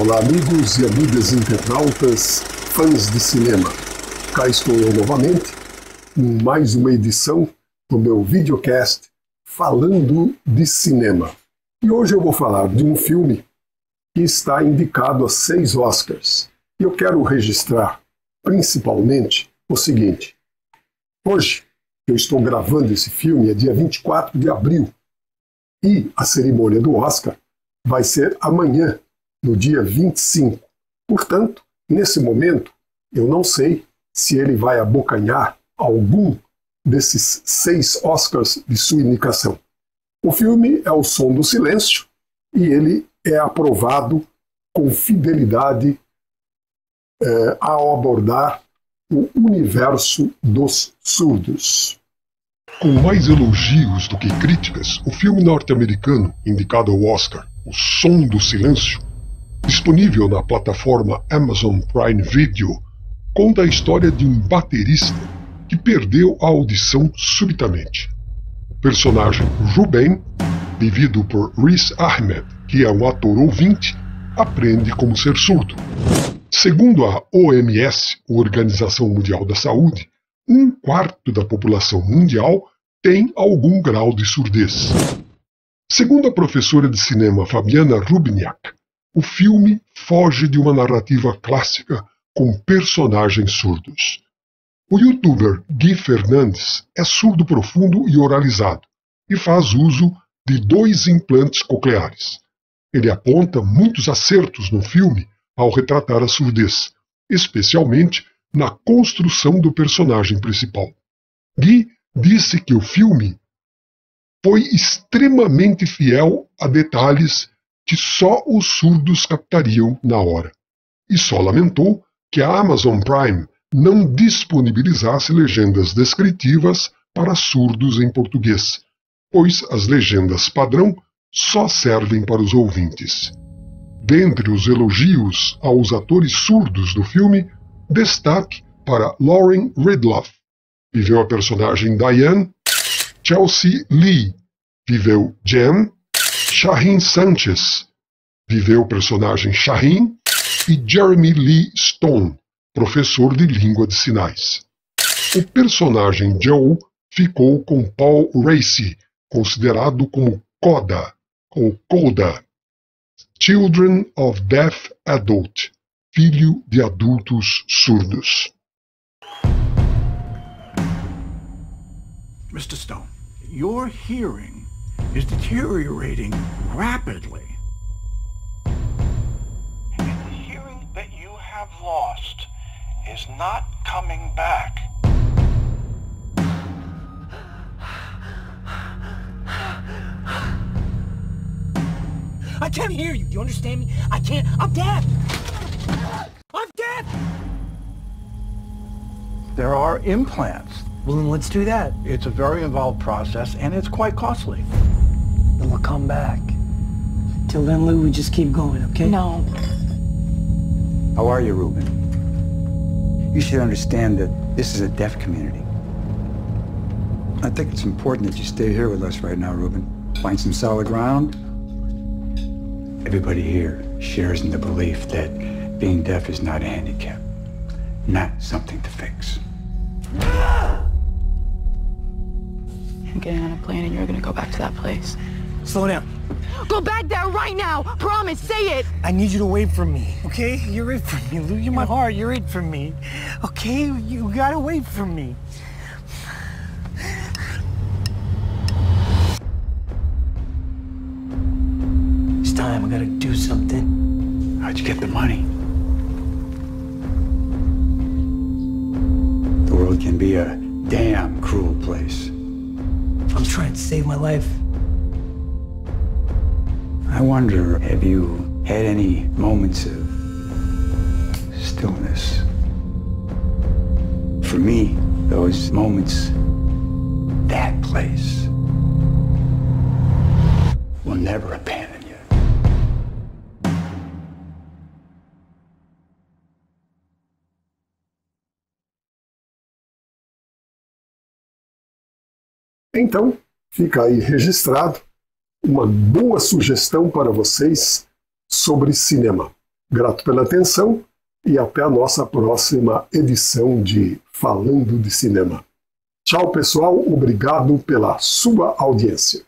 Olá, amigos e amigas internautas, fãs de cinema. Cá estou eu novamente em mais uma edição do meu videocast falando de cinema. E hoje eu vou falar de um filme que está indicado a seis Oscars. E eu quero registrar principalmente o seguinte: hoje eu estou gravando esse filme, é dia 24 de abril, e a cerimônia do Oscar vai ser amanhã, no dia 25. Portanto, nesse momento, eu não sei se ele vai abocanhar algum desses seis Oscars de sua indicação. O filme é O Som do Silêncio e ele é aprovado com fidelidade é, ao abordar o universo dos surdos. Com mais elogios do que críticas, o filme norte-americano indicado ao Oscar, O Som do Silêncio, disponível na plataforma Amazon Prime Video, conta a história de um baterista que perdeu a audição subitamente. O personagem Ruben, vivido por Riz Ahmed, que é um ator ouvinte, aprende como ser surdo. Segundo a OMS, Organização Mundial da Saúde, um quarto da população mundial tem algum grau de surdez. Segundo a professora de cinema Fabiana Rubniak, o filme foge de uma narrativa clássica com personagens surdos. O youtuber Gui Fernandes é surdo profundo e oralizado e faz uso de dois implantes cocleares. Ele aponta muitos acertos no filme ao retratar a surdez, especialmente na construção do personagem principal. Gui disse que o filme foi extremamente fiel a detalhes que só os surdos captariam na hora, e só lamentou que a Amazon Prime não disponibilizasse legendas descritivas para surdos em português, pois as legendas padrão só servem para os ouvintes. Dentre os elogios aos atores surdos do filme, destaque para Lauren Ridloff, viveu a personagem Diane, Chelsea Lee, viveu Jen, Shaheen Sanchez, viveu o personagem Shaheen, e Jeremy Lee Stone, professor de língua de sinais. O personagem Joe ficou com Paul Racy, considerado como Coda, ou Coda, Children of Deaf Adult, filho de adultos surdos. Mr. Stone, your hearing is deteriorating rapidly. And the hearing that you have lost is not coming back. I can't hear you. Do you understand me? I can't. I'm deaf. I'm deaf. There are implants. Well, then let's do that. It's a very involved process, and it's quite costly. Then we'll come back. Till then, Lou, we just keep going, okay? No. How are you, Ruben? You should understand that this is a deaf community. I think it's important that you stay here with us right now, Ruben. Find some solid ground. Everybody here shares in the belief that being deaf is not a handicap, not something to fix. I'm getting on a plane and you're gonna go back to that place. Slow down. Go back there right now! Promise, say it! I need you to wait for me, okay? You're it for me, Lou. You're my heart. You're it for me. Okay? You gotta wait for me. It's time. I gotta do something. How'd you get the money? The world can be a damn cruel place. I'm trying to save my life. I wonder, have you had any moments of stillness? For me, those moments, that place, will never abandon you. Então, fica aí registrado uma boa sugestão para vocês sobre cinema. Grato pela atenção e até a nossa próxima edição de Falando de Cinema. Tchau, pessoal. Obrigado pela sua audiência.